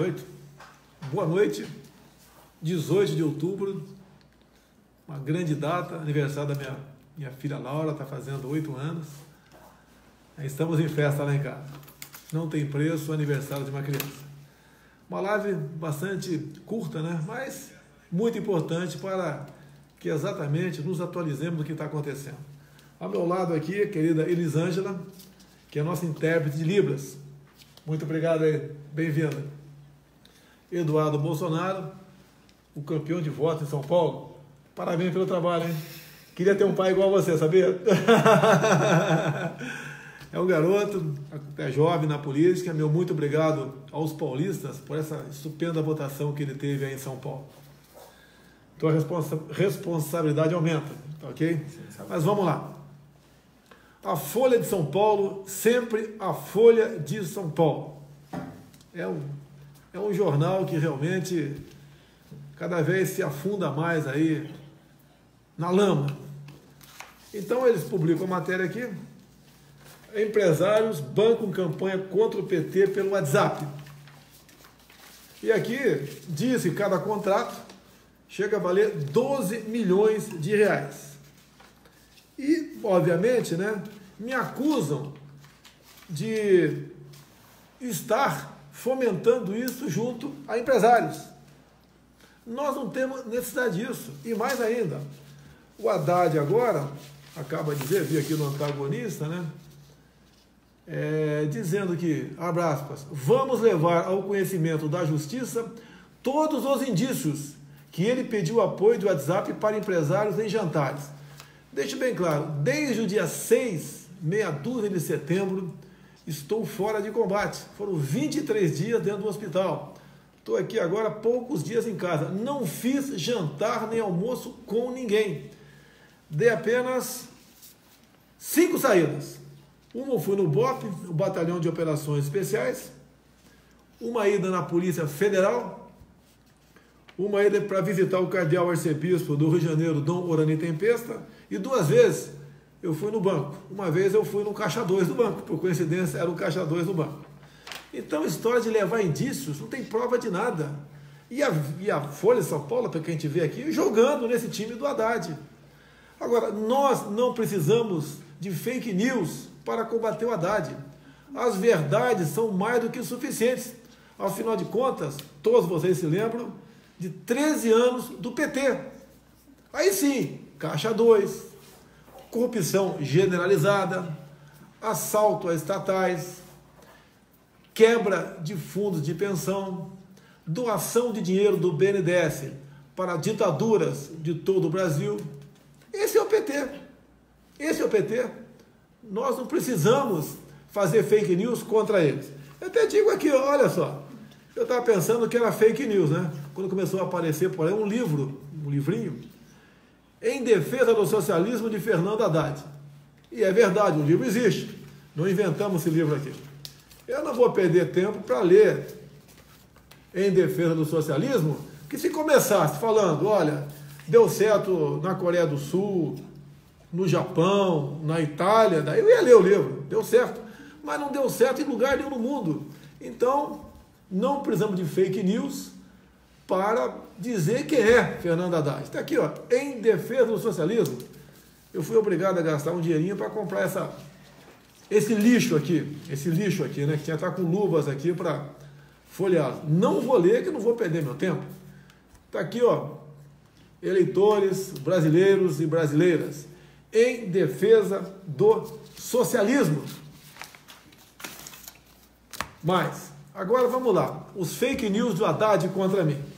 18. Boa noite. 18 de outubro, uma grande data, aniversário da minha, minha filha Laura, está fazendo oito anos. Estamos em festa lá em casa. Não tem preço o aniversário de uma criança. Uma live bastante curta, né? Mas muito importante para que exatamente nos atualizemos do que está acontecendo. Ao meu lado aqui, a querida Elisângela, que é a nossa intérprete de Libras. Muito obrigado aí, bem-vinda. Eduardo Bolsonaro, o campeão de voto em São Paulo. Parabéns pelo trabalho, hein? Queria ter um pai igual a você, sabia? é um garoto, é jovem na política. Meu muito obrigado aos paulistas por essa estupenda votação que ele teve aí em São Paulo. Tua responsa responsabilidade aumenta, tá ok? Mas vamos lá. A Folha de São Paulo, sempre a Folha de São Paulo. É um, é um jornal que realmente cada vez se afunda mais aí na lama. Então eles publicam a matéria aqui. Empresários bancam campanha contra o PT pelo WhatsApp. E aqui diz que cada contrato chega a valer 12 milhões de reais. E, obviamente, né, me acusam de estar fomentando isso junto a empresários. Nós não temos necessidade disso. E mais ainda, o Haddad agora, acaba de dizer, vi aqui no antagonista, né? É, dizendo que, abre aspas, vamos levar ao conhecimento da justiça todos os indícios que ele pediu apoio do WhatsApp para empresários em jantares Deixe bem claro, desde o dia 6, meia dúzia de setembro, estou fora de combate. Foram 23 dias dentro do hospital. Estou aqui agora poucos dias em casa. Não fiz jantar nem almoço com ninguém. Dei apenas cinco saídas. Uma fui no BOP, o Batalhão de Operações Especiais. Uma ida na Polícia Federal. Uma ida para visitar o cardeal arcebispo do Rio de Janeiro, Dom Orani Tempesta e duas vezes eu fui no banco. Uma vez eu fui no caixa 2 do banco, por coincidência era o caixa 2 do banco. Então, história de levar indícios, não tem prova de nada. E a, e a Folha de São Paulo, para quem a gente vê aqui, jogando nesse time do Haddad. Agora, nós não precisamos de fake news para combater o Haddad. As verdades são mais do que suficientes. Afinal de contas, todos vocês se lembram de 13 anos do PT. Aí sim, Caixa 2, corrupção generalizada, assalto a estatais, quebra de fundos de pensão, doação de dinheiro do BNDES para ditaduras de todo o Brasil. Esse é o PT. Esse é o PT. Nós não precisamos fazer fake news contra eles. Eu até digo aqui, olha só, eu estava pensando que era fake news, né? Quando começou a aparecer por aí um livro, um livrinho, em defesa do socialismo de Fernando Haddad. E é verdade, o livro existe. Não inventamos esse livro aqui. Eu não vou perder tempo para ler em defesa do socialismo, que se começasse falando, olha, deu certo na Coreia do Sul, no Japão, na Itália, daí eu ia ler o livro, deu certo. Mas não deu certo em lugar nenhum no mundo. Então, não precisamos de fake news, para dizer quem é Fernando Haddad. Está aqui, ó, em defesa do socialismo. Eu fui obrigado a gastar um dinheirinho para comprar essa, esse lixo aqui, esse lixo aqui, né, que tinha estar com luvas aqui para folhear. Não vou ler, que não vou perder meu tempo. Está aqui, ó, eleitores brasileiros e brasileiras em defesa do socialismo. Mas, agora vamos lá. Os fake news do Haddad contra mim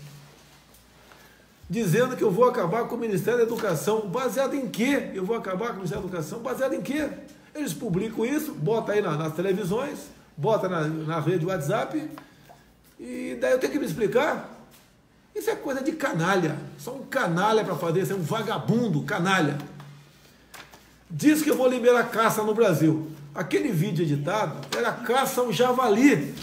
dizendo que eu vou acabar com o Ministério da Educação. Baseado em quê? Eu vou acabar com o Ministério da Educação? Baseado em quê? Eles publicam isso, bota aí na, nas televisões, bota na, na rede WhatsApp, e daí eu tenho que me explicar. Isso é coisa de canalha. Só um canalha para fazer isso, é um vagabundo, canalha. Diz que eu vou liberar caça no Brasil. Aquele vídeo editado era caça a um javali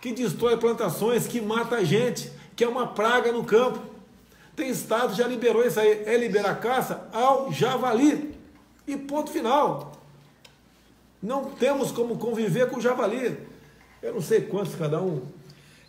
que destrói plantações, que mata a gente, que é uma praga no campo. Tem estado já liberou isso aí, é liberar caça ao javali. E ponto final. Não temos como conviver com o javali. Eu não sei quantos cada um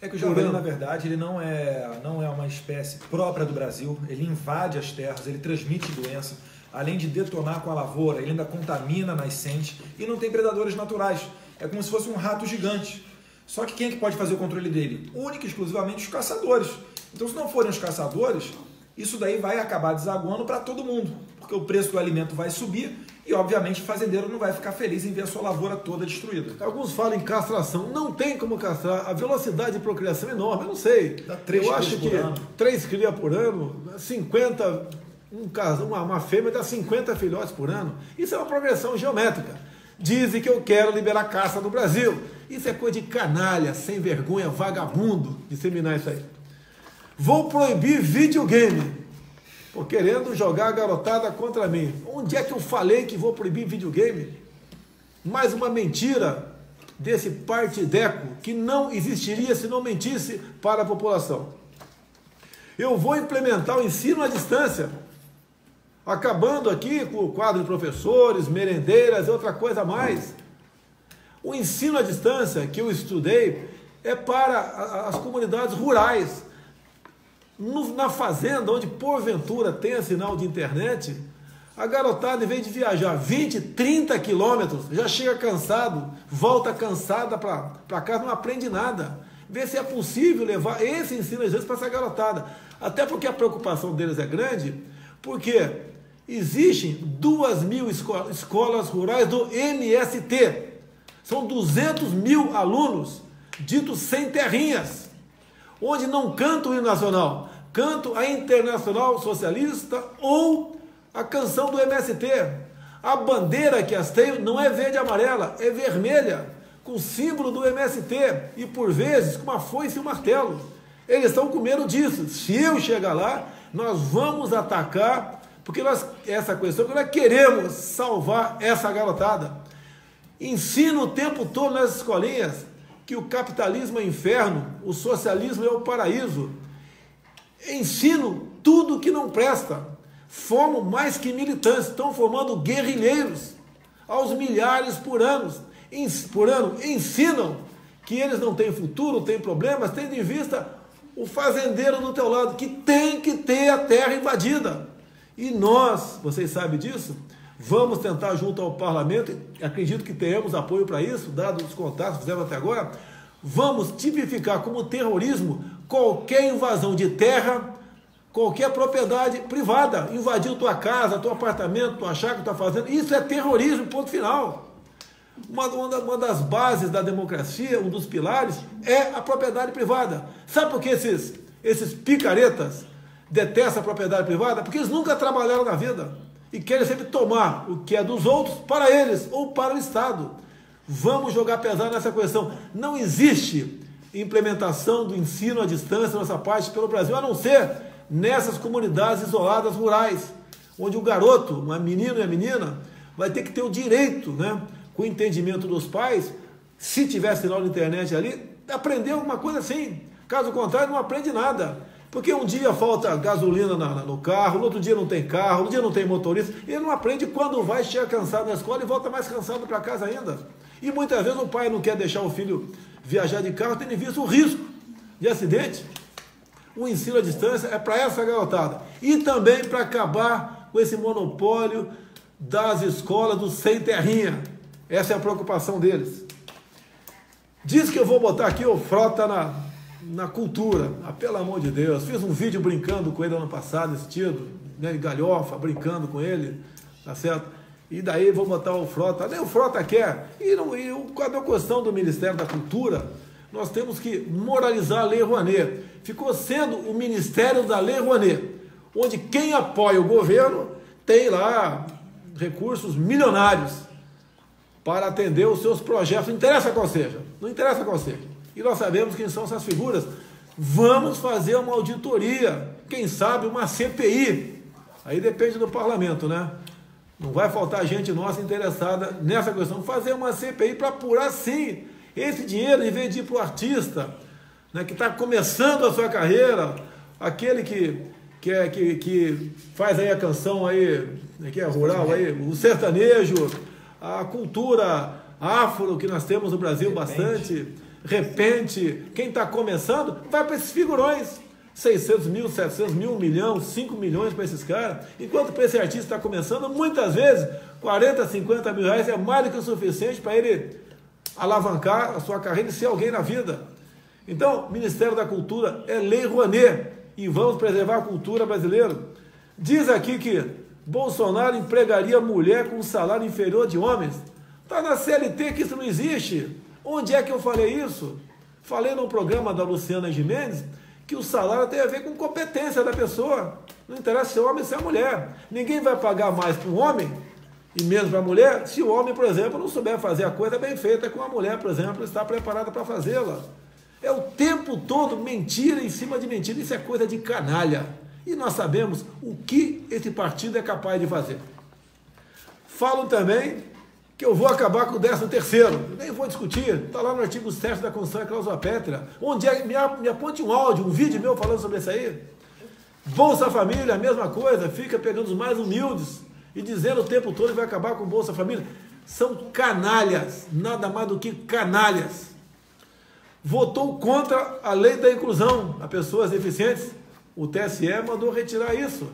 É que o javali, na verdade, ele não é, não é uma espécie própria do Brasil, ele invade as terras, ele transmite doença, além de detonar com a lavoura, ele ainda contamina a nascente e não tem predadores naturais. É como se fosse um rato gigante. Só que quem é que pode fazer o controle dele? Única e exclusivamente os caçadores. Então, se não forem os caçadores, isso daí vai acabar desaguando para todo mundo, porque o preço do alimento vai subir e, obviamente, o fazendeiro não vai ficar feliz em ver a sua lavoura toda destruída. Alguns falam em castração. Não tem como castrar. A velocidade de procriação é enorme. Eu não sei. Dá três Eu acho que ano. três crias por ano, 50, um caso, uma, uma fêmea dá 50 filhotes por ano. Isso é uma progressão geométrica. Dizem que eu quero liberar caça no Brasil. Isso é coisa de canalha, sem vergonha, vagabundo, disseminar isso aí. Vou proibir videogame. Pô, querendo jogar a garotada contra mim. Onde é que eu falei que vou proibir videogame? Mais uma mentira desse partideco que não existiria se não mentisse para a população. Eu vou implementar o ensino à distância, acabando aqui com o quadro de professores, merendeiras e outra coisa a mais. O ensino à distância que eu estudei é para as comunidades rurais, no, na fazenda, onde porventura tenha sinal de internet, a garotada, em vez de viajar 20, 30 quilômetros, já chega cansado, volta cansada para casa, não aprende nada. Vê se é possível levar esse ensino às vezes para essa garotada. Até porque a preocupação deles é grande, porque existem duas mil escolas, rurais do MST. São 200 mil alunos, ditos sem terrinhas onde não canto o hino nacional, canto a Internacional Socialista ou a canção do MST. A bandeira que as tenho não é verde e amarela, é vermelha, com o símbolo do MST e por vezes com uma foice e um martelo. Eles estão com medo disso. Se eu chegar lá, nós vamos atacar, porque nós, essa questão, nós queremos salvar essa garotada. Ensino o tempo todo nas escolinhas que o capitalismo é inferno, o socialismo é o paraíso. Ensino tudo que não presta. Formo mais que militantes, estão formando guerrilheiros aos milhares por ano. Por ano ensinam que eles não têm futuro, têm problemas, tendo em vista o fazendeiro do teu lado, que tem que ter a terra invadida. E nós, vocês sabem disso, Vamos tentar, junto ao parlamento, acredito que tenhamos apoio para isso, dado os contatos que fizemos até agora. Vamos tipificar como terrorismo qualquer invasão de terra, qualquer propriedade privada. Invadiu tua casa, teu apartamento, tua chácara, tua fazenda. Isso é terrorismo, ponto final. Uma, uma, das bases da democracia, um dos pilares, é a propriedade privada. Sabe por que esses, esses picaretas detestam a propriedade privada? Porque eles nunca trabalharam na vida e querem sempre tomar o que é dos outros para eles ou para o Estado. Vamos jogar pesado nessa questão. Não existe implementação do ensino à distância nessa parte pelo Brasil, a não ser nessas comunidades isoladas rurais, onde o garoto, uma menino e a menina, vai ter que ter o direito, né, com o entendimento dos pais, se tiver sinal de internet ali, aprender alguma coisa assim. Caso contrário, não aprende nada. Porque um dia falta gasolina na, no carro, no outro dia não tem carro, no dia não tem motorista. Ele não aprende quando vai, chega cansado na escola e volta mais cansado para casa ainda. E muitas vezes o pai não quer deixar o filho viajar de carro, tendo visto o risco de acidente. O ensino à distância é para essa garotada. E também para acabar com esse monopólio das escolas do sem terrinha. Essa é a preocupação deles. Diz que eu vou botar aqui o Frota na, na cultura. Ah, pelo amor de Deus. Fiz um vídeo brincando com ele ano passado, esse tio, né, galhofa, brincando com ele, tá certo? E daí vou botar o Frota. Nem o Frota quer. E, não, e cadê a questão do Ministério da Cultura? Nós temos que moralizar a Lei Rouanet. Ficou sendo o Ministério da Lei Rouanet, onde quem apoia o governo tem lá recursos milionários para atender os seus projetos. Não interessa qual seja. Não interessa qual seja e nós sabemos quem são essas figuras. Vamos fazer uma auditoria, quem sabe uma CPI. Aí depende do parlamento, né? Não vai faltar gente nossa interessada nessa questão. Fazer uma CPI para apurar sim esse dinheiro, em vez de ir para o artista, né, que está começando a sua carreira, aquele que, que, é, que, que faz aí a canção aí, né, que é rural aí, o sertanejo, a cultura afro que nós temos no Brasil bastante repente, quem está começando, vai para esses figurões. 600 mil, 700 mil, 1 milhão, 5 milhões para esses caras. Enquanto para esse artista está começando, muitas vezes 40, 50 mil reais é mais do que o suficiente para ele alavancar a sua carreira e ser alguém na vida. Então, Ministério da Cultura é lei Rouanet e vamos preservar a cultura brasileira. Diz aqui que Bolsonaro empregaria mulher com um salário inferior de homens. Está na CLT que isso não existe. Onde é que eu falei isso? Falei no programa da Luciana Gimenez que o salário tem a ver com competência da pessoa. Não interessa se é homem ou se é mulher. Ninguém vai pagar mais para um homem e menos para a mulher se o homem, por exemplo, não souber fazer a coisa bem feita com a mulher, por exemplo, está preparada para fazê-la. É o tempo todo mentira em cima de mentira. Isso é coisa de canalha. E nós sabemos o que esse partido é capaz de fazer. Falam também que eu vou acabar com o 13 terceiro. Nem vou discutir. Está lá no artigo 7 da Constituição Cláusula Pétrea. Onde é? Me, me aponte um áudio, um vídeo meu falando sobre isso aí. Bolsa Família, a mesma coisa. Fica pegando os mais humildes e dizendo o tempo todo que vai acabar com Bolsa Família. São canalhas. Nada mais do que canalhas. Votou contra a lei da inclusão a pessoas deficientes. O TSE mandou retirar isso.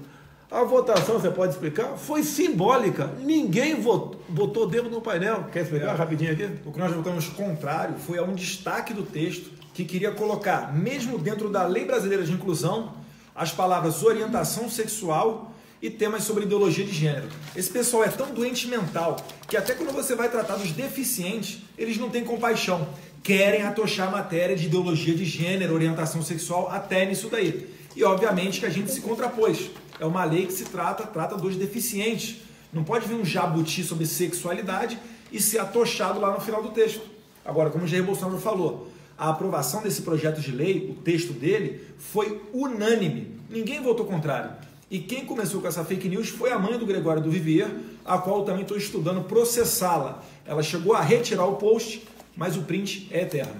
A votação, você pode explicar, foi simbólica. Ninguém votou, votou dentro do painel. Quer explicar é. rapidinho aqui? O que nós votamos contrário foi a um destaque do texto que queria colocar, mesmo dentro da Lei Brasileira de Inclusão, as palavras orientação sexual e temas sobre ideologia de gênero. Esse pessoal é tão doente mental que até quando você vai tratar dos deficientes, eles não têm compaixão. Querem atochar a matéria de ideologia de gênero, orientação sexual, até nisso daí. E obviamente que a gente se contrapôs é uma lei que se trata, trata dos deficientes. Não pode vir um jabuti sobre sexualidade e ser atochado lá no final do texto. Agora, como o Jair Bolsonaro falou, a aprovação desse projeto de lei, o texto dele, foi unânime. Ninguém votou contrário. E quem começou com essa fake news foi a mãe do Gregório do Vivier, a qual também estou estudando processá-la. Ela chegou a retirar o post, mas o print é eterno.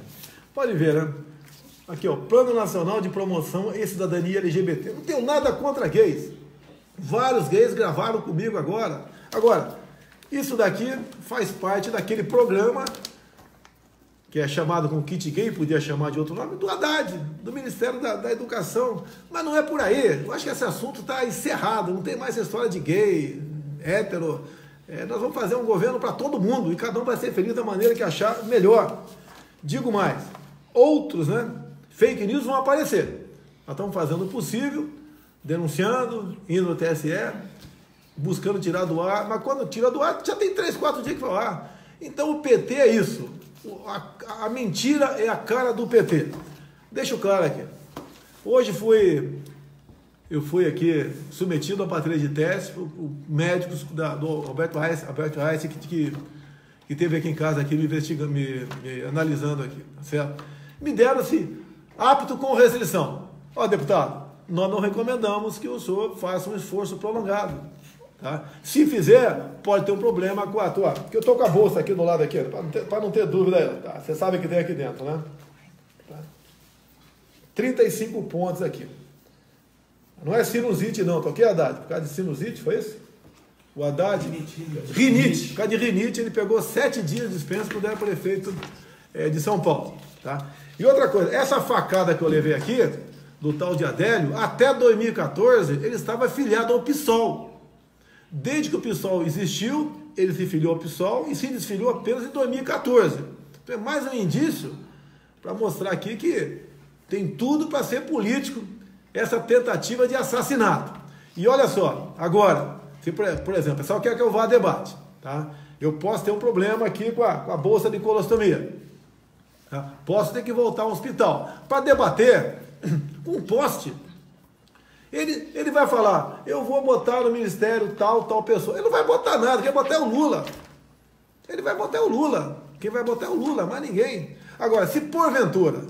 Pode ver, né? Aqui, ó, Plano Nacional de Promoção e Cidadania LGBT. Não tenho nada contra gays. Vários gays gravaram comigo agora. Agora, isso daqui faz parte daquele programa que é chamado com kit gay, podia chamar de outro nome, do Haddad, do Ministério da, da Educação. Mas não é por aí. Eu acho que esse assunto está encerrado. Não tem mais essa história de gay, hétero. É, nós vamos fazer um governo para todo mundo e cada um vai ser feliz da maneira que achar melhor. Digo mais, outros, né? Fake news vão aparecer. Nós estamos fazendo o possível, denunciando, indo no TSE, buscando tirar do ar, mas quando tira do ar, já tem três, quatro dias que falar. Então o PT é isso. A, a, mentira é a cara do PT. Deixa o claro aqui. Hoje fui, eu fui aqui submetido a patria de teste, o médico da, do Roberto Reis, Alberto Reis que, que, que teve aqui em casa aqui me investigando, me, me analisando aqui, tá certo? Me deram assim, apto com restrição. Ó, deputado, nós não recomendamos que o senhor faça um esforço prolongado. Tá? Se fizer, pode ter um problema com a tua. Porque eu estou com a bolsa aqui do lado aqui, para não, não, ter dúvida. Tá? Você sabe que tem aqui dentro, né? Tá? 35 pontos aqui. Não é sinusite, não. Toquei Haddad. Por causa de sinusite, foi isso? O Haddad. Rinite. Rinite. Por causa de rinite, ele pegou sete dias de dispensa quando era prefeito é, de São Paulo. Tá? E outra coisa, essa facada que eu levei aqui, do tal de Adélio, até 2014 ele estava afiliado ao PSOL. Desde que o PSOL existiu, ele se filiou ao PSOL e se desfiliou apenas em 2014. Então é mais um indício para mostrar aqui que tem tudo para ser político essa tentativa de assassinato. E olha só, agora, se por, exemplo, o pessoal quer que eu vá a debate, tá? Eu posso ter um problema aqui com a, com a bolsa de colostomia. Tá? Posso ter que voltar ao hospital. Para debater com um poste. Ele, ele vai falar, eu vou botar no ministério tal, tal pessoa. Ele não vai botar nada, vai botar é o Lula. Ele vai botar é o Lula. Quem vai botar é o Lula, mais ninguém. Agora, se porventura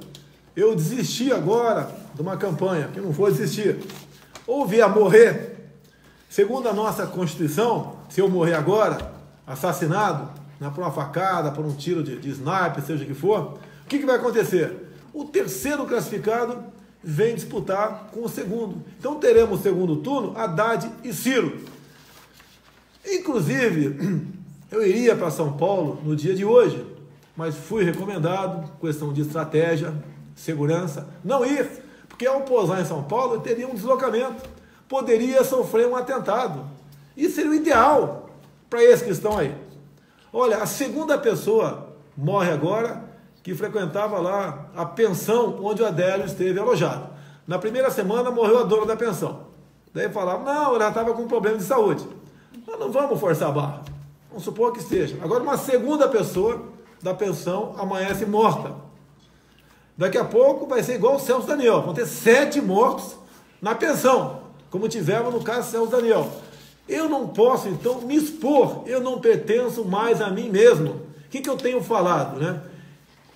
eu desistir agora de uma campanha, que não vou desistir, ou vier a morrer, segundo a nossa Constituição, se eu morrer agora, assassinado, né, por uma facada, por um tiro de, de sniper, seja o que for, que, que vai acontecer? O terceiro classificado vem disputar com o segundo. Então teremos o segundo turno Haddad e Ciro. Inclusive, eu iria para São Paulo no dia de hoje, mas fui recomendado, questão de estratégia, segurança, não ir, porque ao pousar em São Paulo eu teria um deslocamento, poderia sofrer um atentado. Isso seria o ideal para esses que estão aí. Olha, a segunda pessoa morre agora que frequentava lá a pensão onde o Adélio esteve alojado. Na primeira semana morreu a dona da pensão. Daí falava, não, ela estava com problema de saúde. Nós não vamos forçar a barra. Vamos supor que esteja. Agora, uma segunda pessoa da pensão amanhece morta. Daqui a pouco vai ser igual o Celso Daniel. Vão ter sete mortos na pensão, como tivemos no caso Celso Daniel. Eu não posso, então, me expor. Eu não pertenço mais a mim mesmo. O que, que eu tenho falado, né?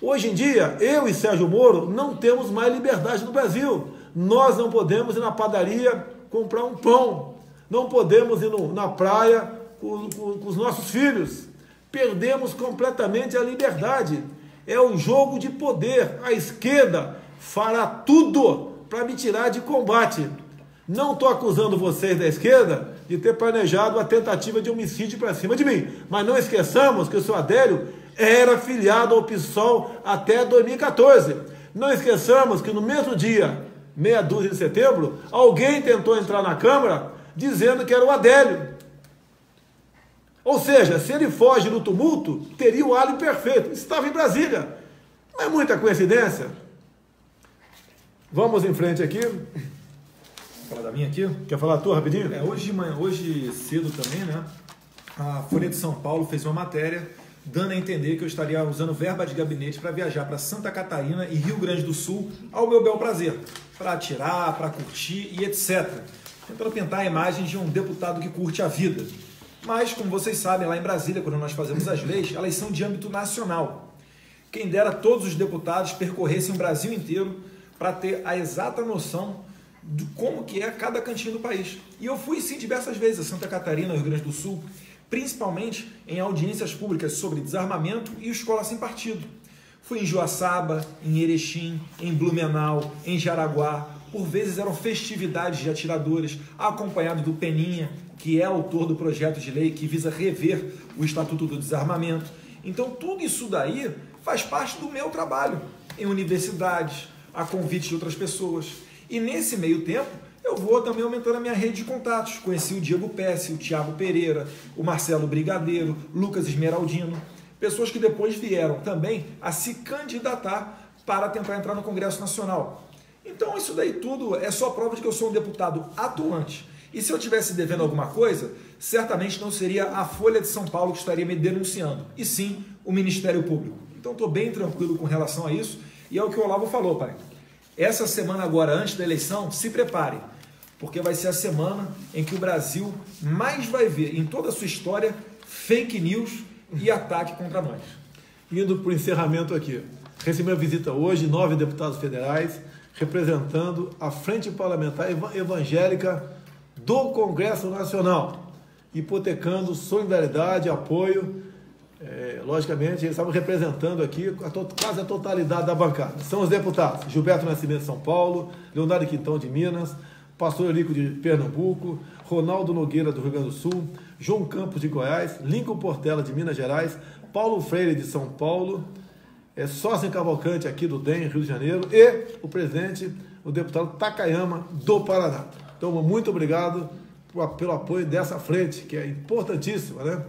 Hoje em dia, eu e Sérgio Moro não temos mais liberdade no Brasil. Nós não podemos ir na padaria comprar um pão. Não podemos ir no, na praia com, com, com os nossos filhos. Perdemos completamente a liberdade. É um jogo de poder. A esquerda fará tudo para me tirar de combate. Não estou acusando vocês da esquerda de ter planejado a tentativa de homicídio para cima de mim. Mas não esqueçamos que o seu Adélio era filiado ao PSOL até 2014. Não esqueçamos que no mesmo dia, meia dúzia de setembro, alguém tentou entrar na Câmara dizendo que era o Adélio. Ou seja, se ele foge no tumulto, teria o alho perfeito. Estava em Brasília. Não é muita coincidência. Vamos em frente aqui. Falar da minha aqui? Quer falar a tua rapidinho? É, hoje, de manhã, hoje cedo também, né? A Folha de São Paulo fez uma matéria dando a entender que eu estaria usando verba de gabinete para viajar para Santa Catarina e Rio Grande do Sul ao meu bel prazer, para atirar, para curtir e etc. Tentando pintar a imagem de um deputado que curte a vida. Mas, como vocês sabem, lá em Brasília, quando nós fazemos as leis, elas são de âmbito nacional. Quem dera todos os deputados percorressem o Brasil inteiro para ter a exata noção de como que é cada cantinho do país. E eu fui sim diversas vezes a Santa Catarina, Rio Grande do Sul, principalmente em audiências públicas sobre desarmamento e escola sem partido. Fui em Joaçaba, em Erechim, em Blumenau, em Jaraguá. Por vezes eram festividades de atiradores, acompanhado do Peninha, que é autor do projeto de lei que visa rever o Estatuto do Desarmamento. Então, tudo isso daí faz parte do meu trabalho em universidades, a convite de outras pessoas. E nesse meio tempo, eu vou também aumentando a minha rede de contatos. Conheci o Diego Pesce, o Tiago Pereira, o Marcelo Brigadeiro, Lucas Esmeraldino, pessoas que depois vieram também a se candidatar para tentar entrar no Congresso Nacional. Então isso daí tudo é só prova de que eu sou um deputado atuante. E se eu tivesse devendo alguma coisa, certamente não seria a Folha de São Paulo que estaria me denunciando, e sim o Ministério Público. Então estou bem tranquilo com relação a isso, e é o que o Olavo falou, pai. Essa semana agora, antes da eleição, se prepare porque vai ser a semana em que o Brasil mais vai ver em toda a sua história fake news e ataque contra nós. Indo para o encerramento aqui. Recebi a visita hoje nove deputados federais representando a Frente Parlamentar Evangélica do Congresso Nacional, hipotecando solidariedade, apoio. É, logicamente, eles estavam representando aqui a quase a totalidade da bancada. São os deputados Gilberto Nascimento de São Paulo, Leonardo Quintão de Minas, Pastor Eurico de Pernambuco, Ronaldo Nogueira do Rio Grande do Sul, João Campos de Goiás, Lincoln Portela de Minas Gerais, Paulo Freire de São Paulo, é, Sócio Cavalcante aqui do DEM, Rio de Janeiro, e o presidente, o deputado Takayama do Paraná. Então, muito obrigado pelo apoio dessa frente, que é importantíssima, né?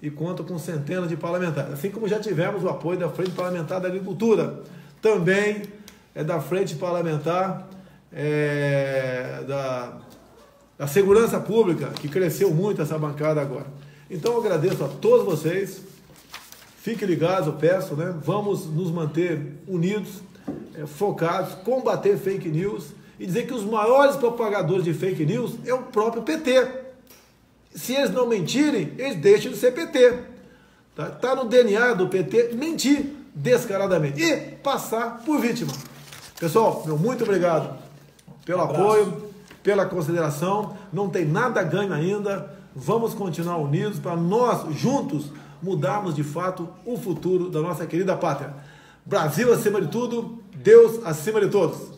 E conta com centenas de parlamentares. Assim como já tivemos o apoio da Frente Parlamentar da Agricultura, também é da Frente Parlamentar é, da, da segurança pública, que cresceu muito essa bancada agora. Então eu agradeço a todos vocês. Fiquem ligados, eu peço, né? Vamos nos manter unidos, é, focados, combater fake news e dizer que os maiores propagadores de fake news é o próprio PT. Se eles não mentirem, eles deixam de ser PT. Tá, tá no DNA do PT mentir descaradamente e passar por vítima. Pessoal, meu muito obrigado pelo um apoio, pela consideração. Não tem nada ganho ainda. Vamos continuar unidos para nós, juntos, mudarmos de fato o futuro da nossa querida pátria. Brasil acima de tudo, Deus acima de todos.